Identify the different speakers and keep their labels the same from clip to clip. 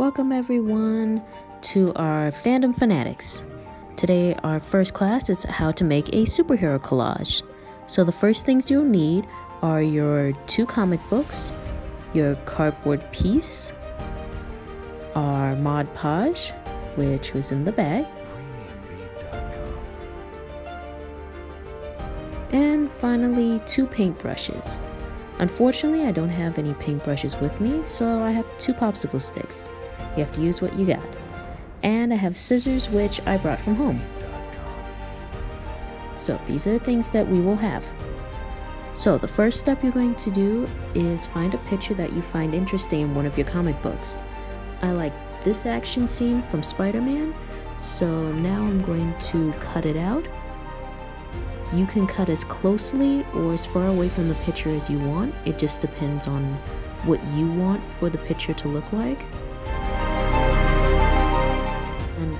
Speaker 1: Welcome everyone to our Fandom Fanatics. Today our first class is how to make a superhero collage. So the first things you'll need are your two comic books, your cardboard piece, our Mod Podge, which was in the bag, and finally two paintbrushes. Unfortunately, I don't have any paintbrushes with me, so I have two popsicle sticks. You have to use what you got. And I have scissors, which I brought from home. So these are the things that we will have. So the first step you're going to do is find a picture that you find interesting in one of your comic books. I like this action scene from Spider-Man, so now I'm going to cut it out. You can cut as closely or as far away from the picture as you want. It just depends on what you want for the picture to look like.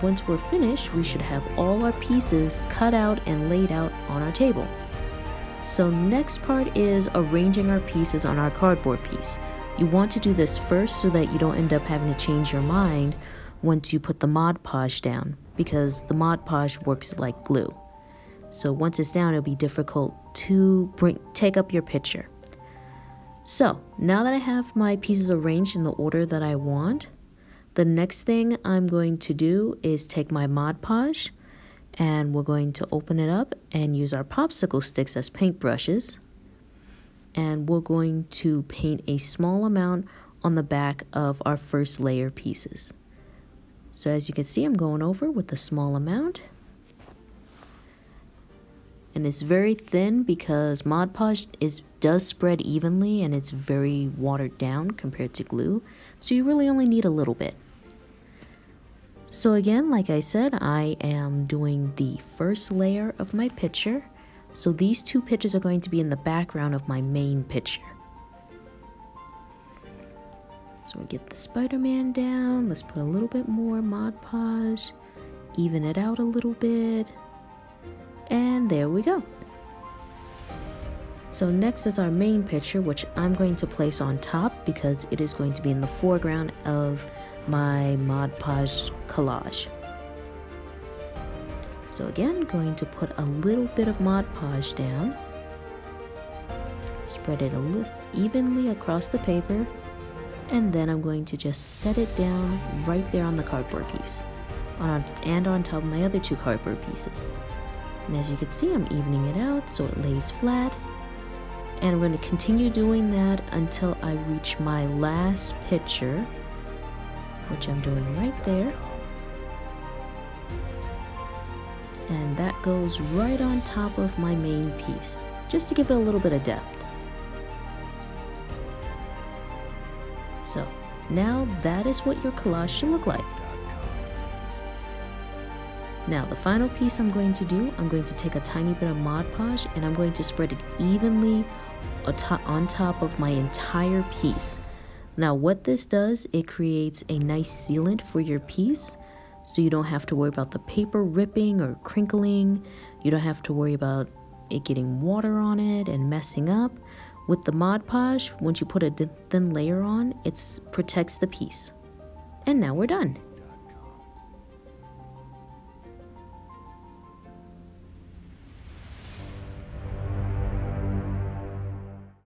Speaker 1: Once we're finished, we should have all our pieces cut out and laid out on our table. So next part is arranging our pieces on our cardboard piece. You want to do this first so that you don't end up having to change your mind once you put the Mod Podge down because the Mod Podge works like glue. So once it's down, it'll be difficult to bring take up your picture. So now that I have my pieces arranged in the order that I want, the next thing I'm going to do is take my Mod Podge and we're going to open it up and use our popsicle sticks as paintbrushes and we're going to paint a small amount on the back of our first layer pieces. So as you can see, I'm going over with a small amount. And it's very thin because Mod Podge is, does spread evenly and it's very watered down compared to glue. So you really only need a little bit. So again, like I said, I am doing the first layer of my picture so these two pictures are going to be in the background of my main picture. So we get the Spider-Man down. Let's put a little bit more Mod Podge. Even it out a little bit. And there we go. So next is our main picture, which I'm going to place on top because it is going to be in the foreground of my Mod Podge collage. So again, going to put a little bit of Mod Podge down. Spread it a little evenly across the paper. And then I'm going to just set it down right there on the cardboard piece. On, and on top of my other two cardboard pieces. And as you can see, I'm evening it out so it lays flat. And I'm going to continue doing that until I reach my last picture, which I'm doing right there. and that goes right on top of my main piece, just to give it a little bit of depth. So, now that is what your collage should look like. Now, the final piece I'm going to do, I'm going to take a tiny bit of Mod Podge and I'm going to spread it evenly on top of my entire piece. Now, what this does, it creates a nice sealant for your piece so you don't have to worry about the paper ripping or crinkling. You don't have to worry about it getting water on it and messing up. With the Mod Podge, once you put a thin layer on, it protects the piece. And now we're done.